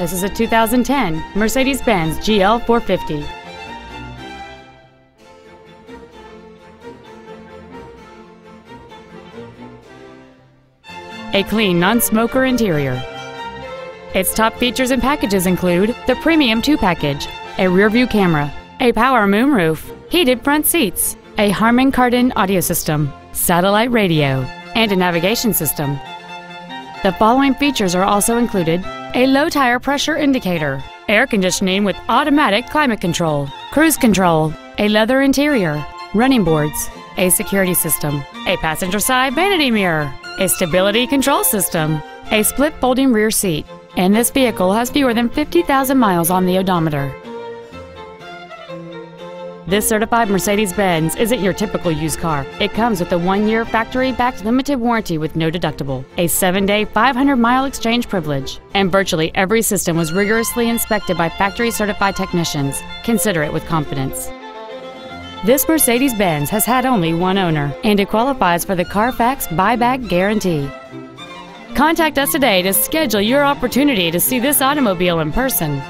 This is a 2010 Mercedes-Benz GL 450. A clean, non-smoker interior. Its top features and packages include the Premium 2 package, a rear-view camera, a power moonroof, heated front seats, a Harman Kardon audio system, satellite radio, and a navigation system. The following features are also included a low tire pressure indicator, air conditioning with automatic climate control, cruise control, a leather interior, running boards, a security system, a passenger side vanity mirror, a stability control system, a split folding rear seat, and this vehicle has fewer than 50,000 miles on the odometer. This certified Mercedes-Benz isn't your typical used car. It comes with a one-year factory-backed limited warranty with no deductible, a seven-day, 500-mile exchange privilege, and virtually every system was rigorously inspected by factory-certified technicians. Consider it with confidence. This Mercedes-Benz has had only one owner, and it qualifies for the Carfax buyback guarantee. Contact us today to schedule your opportunity to see this automobile in person.